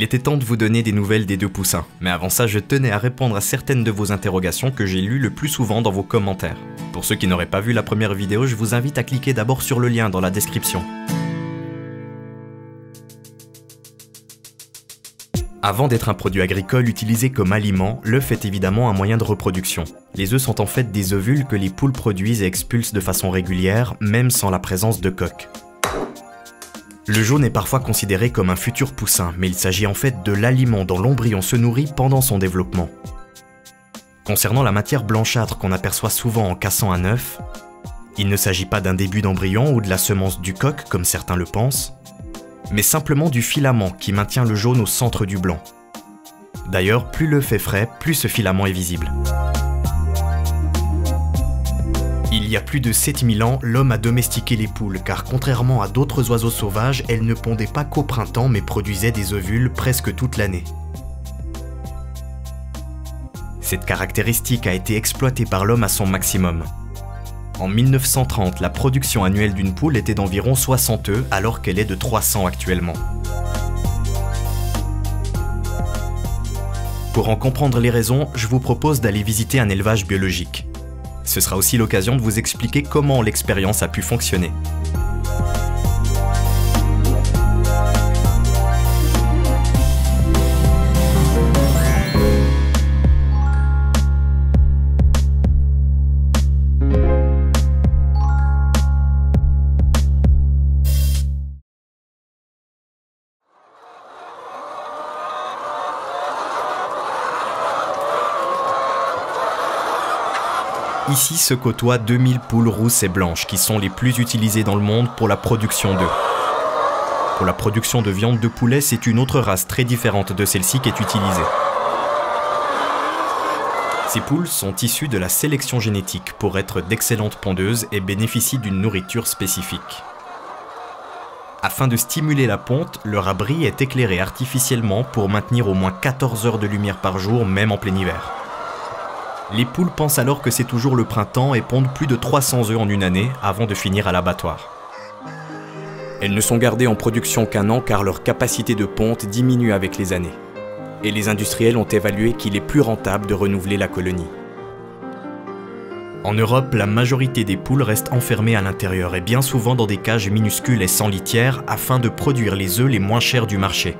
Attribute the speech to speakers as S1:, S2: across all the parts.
S1: Il était temps de vous donner des nouvelles des deux poussins, mais avant ça je tenais à répondre à certaines de vos interrogations que j'ai lues le plus souvent dans vos commentaires. Pour ceux qui n'auraient pas vu la première vidéo, je vous invite à cliquer d'abord sur le lien dans la description. Avant d'être un produit agricole utilisé comme aliment, l'œuf est évidemment un moyen de reproduction. Les œufs sont en fait des ovules que les poules produisent et expulsent de façon régulière, même sans la présence de coque. Le jaune est parfois considéré comme un futur poussin, mais il s'agit en fait de l'aliment dont l'embryon se nourrit pendant son développement. Concernant la matière blanchâtre qu'on aperçoit souvent en cassant un œuf, il ne s'agit pas d'un début d'embryon ou de la semence du coq comme certains le pensent, mais simplement du filament qui maintient le jaune au centre du blanc. D'ailleurs, plus l'œuf est frais, plus ce filament est visible. Il y a plus de 7000 ans, l'homme a domestiqué les poules, car contrairement à d'autres oiseaux sauvages, elles ne pondaient pas qu'au printemps mais produisaient des ovules presque toute l'année. Cette caractéristique a été exploitée par l'homme à son maximum. En 1930, la production annuelle d'une poule était d'environ 60 œufs alors qu'elle est de 300 actuellement. Pour en comprendre les raisons, je vous propose d'aller visiter un élevage biologique. Ce sera aussi l'occasion de vous expliquer comment l'expérience a pu fonctionner. Ici se côtoient 2000 poules rousses et blanches qui sont les plus utilisées dans le monde pour la production d'œufs. Pour la production de viande de poulet, c'est une autre race très différente de celle-ci qui est utilisée. Ces poules sont issues de la sélection génétique pour être d'excellentes pondeuses et bénéficient d'une nourriture spécifique. Afin de stimuler la ponte, leur abri est éclairé artificiellement pour maintenir au moins 14 heures de lumière par jour, même en plein hiver. Les poules pensent alors que c'est toujours le printemps et pondent plus de 300 œufs en une année avant de finir à l'abattoir. Elles ne sont gardées en production qu'un an car leur capacité de ponte diminue avec les années. Et les industriels ont évalué qu'il est plus rentable de renouveler la colonie. En Europe, la majorité des poules restent enfermées à l'intérieur et bien souvent dans des cages minuscules et sans litière afin de produire les œufs les moins chers du marché.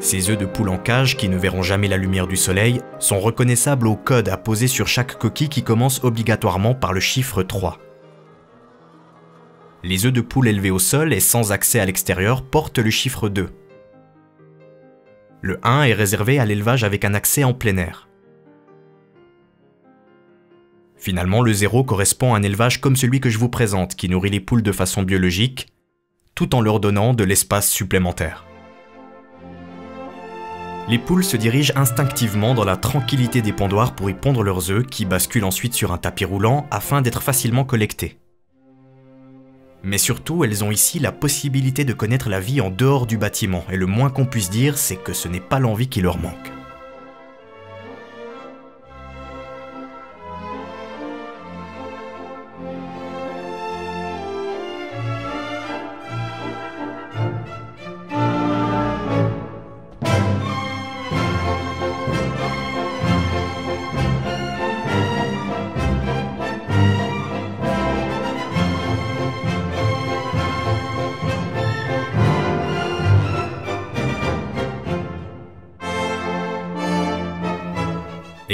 S1: Ces œufs de poule en cage, qui ne verront jamais la lumière du soleil, sont reconnaissables au code apposé sur chaque coquille qui commence obligatoirement par le chiffre 3. Les œufs de poule élevés au sol et sans accès à l'extérieur portent le chiffre 2. Le 1 est réservé à l'élevage avec un accès en plein air. Finalement, le 0 correspond à un élevage comme celui que je vous présente, qui nourrit les poules de façon biologique, tout en leur donnant de l'espace supplémentaire les poules se dirigent instinctivement dans la tranquillité des pondoirs pour y pondre leurs œufs qui basculent ensuite sur un tapis roulant afin d'être facilement collectés. Mais surtout, elles ont ici la possibilité de connaître la vie en dehors du bâtiment, et le moins qu'on puisse dire, c'est que ce n'est pas l'envie qui leur manque.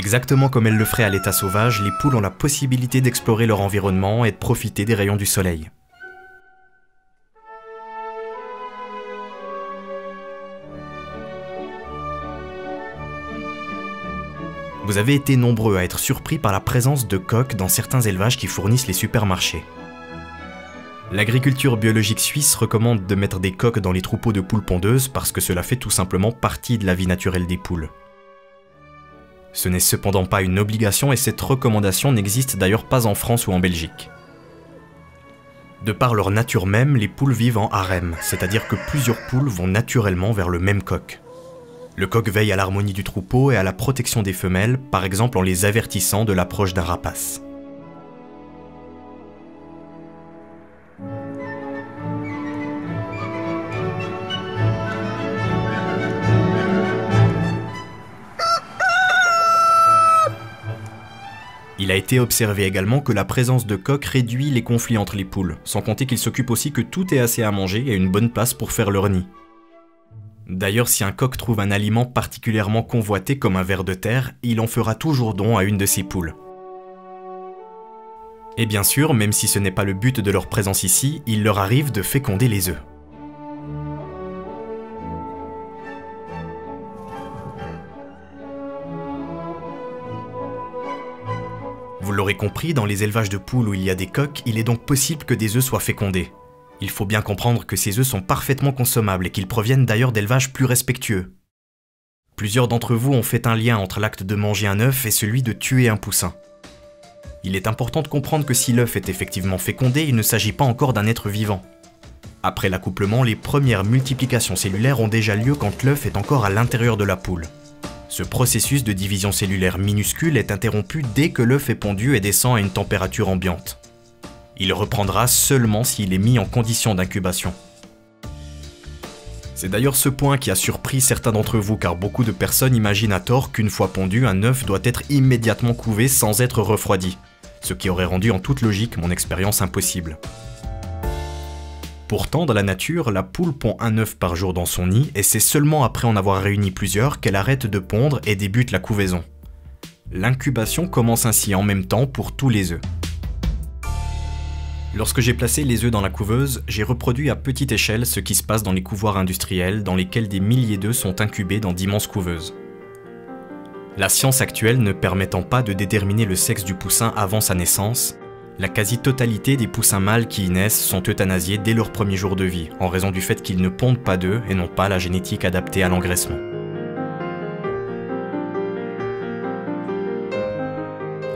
S1: Exactement comme elles le feraient à l'état sauvage, les poules ont la possibilité d'explorer leur environnement et de profiter des rayons du soleil. Vous avez été nombreux à être surpris par la présence de coqs dans certains élevages qui fournissent les supermarchés. L'agriculture biologique suisse recommande de mettre des coqs dans les troupeaux de poules pondeuses parce que cela fait tout simplement partie de la vie naturelle des poules. Ce n'est cependant pas une obligation et cette recommandation n'existe d'ailleurs pas en France ou en Belgique. De par leur nature même, les poules vivent en harem, c'est-à-dire que plusieurs poules vont naturellement vers le même coq. Le coq veille à l'harmonie du troupeau et à la protection des femelles, par exemple en les avertissant de l'approche d'un rapace. A été observé également que la présence de coq réduit les conflits entre les poules, sans compter qu'il s'occupe aussi que tout est assez à manger et une bonne place pour faire leur nid. D'ailleurs, si un coq trouve un aliment particulièrement convoité comme un ver de terre, il en fera toujours don à une de ses poules. Et bien sûr, même si ce n'est pas le but de leur présence ici, il leur arrive de féconder les œufs. L'aurez compris, dans les élevages de poules où il y a des coques, il est donc possible que des œufs soient fécondés. Il faut bien comprendre que ces œufs sont parfaitement consommables et qu'ils proviennent d'ailleurs d'élevages plus respectueux. Plusieurs d'entre vous ont fait un lien entre l'acte de manger un œuf et celui de tuer un poussin. Il est important de comprendre que si l'œuf est effectivement fécondé, il ne s'agit pas encore d'un être vivant. Après l'accouplement, les premières multiplications cellulaires ont déjà lieu quand l'œuf est encore à l'intérieur de la poule. Ce processus de division cellulaire minuscule est interrompu dès que l'œuf est pondu et descend à une température ambiante. Il reprendra seulement s'il est mis en condition d'incubation. C'est d'ailleurs ce point qui a surpris certains d'entre vous car beaucoup de personnes imaginent à tort qu'une fois pondu, un œuf doit être immédiatement couvé sans être refroidi, ce qui aurait rendu en toute logique mon expérience impossible. Pourtant, dans la nature, la poule pond un œuf par jour dans son nid et c'est seulement après en avoir réuni plusieurs qu'elle arrête de pondre et débute la couvaison. L'incubation commence ainsi en même temps pour tous les œufs. Lorsque j'ai placé les œufs dans la couveuse, j'ai reproduit à petite échelle ce qui se passe dans les couvoirs industriels dans lesquels des milliers d'œufs sont incubés dans d'immenses couveuses. La science actuelle ne permettant pas de déterminer le sexe du poussin avant sa naissance, la quasi-totalité des poussins mâles qui y naissent sont euthanasiés dès leur premier jour de vie, en raison du fait qu'ils ne pondent pas d'œufs et n'ont pas la génétique adaptée à l'engraissement.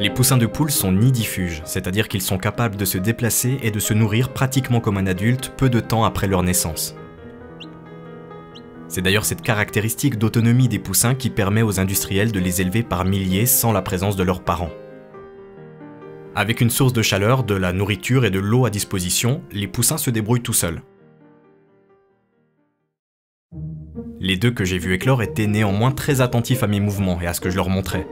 S1: Les poussins de poule sont nidifuges, c'est-à-dire qu'ils sont capables de se déplacer et de se nourrir pratiquement comme un adulte peu de temps après leur naissance. C'est d'ailleurs cette caractéristique d'autonomie des poussins qui permet aux industriels de les élever par milliers sans la présence de leurs parents. Avec une source de chaleur, de la nourriture et de l'eau à disposition, les poussins se débrouillent tout seuls. Les deux que j'ai vus éclore étaient néanmoins très attentifs à mes mouvements et à ce que je leur montrais.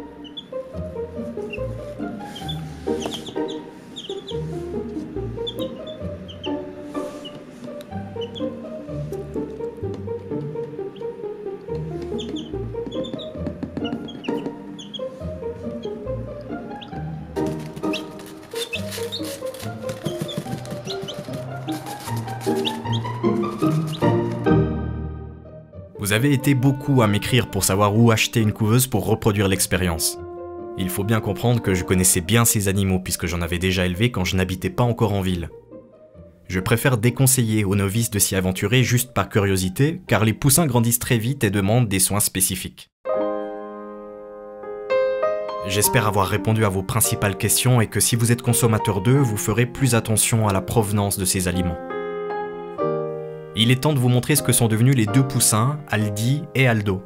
S1: Vous avez été beaucoup à m'écrire pour savoir où acheter une couveuse pour reproduire l'expérience. Il faut bien comprendre que je connaissais bien ces animaux puisque j'en avais déjà élevé quand je n'habitais pas encore en ville. Je préfère déconseiller aux novices de s'y aventurer juste par curiosité, car les poussins grandissent très vite et demandent des soins spécifiques. J'espère avoir répondu à vos principales questions et que si vous êtes consommateur d'œufs, vous ferez plus attention à la provenance de ces aliments. Il est temps de vous montrer ce que sont devenus les deux poussins, Aldi et Aldo.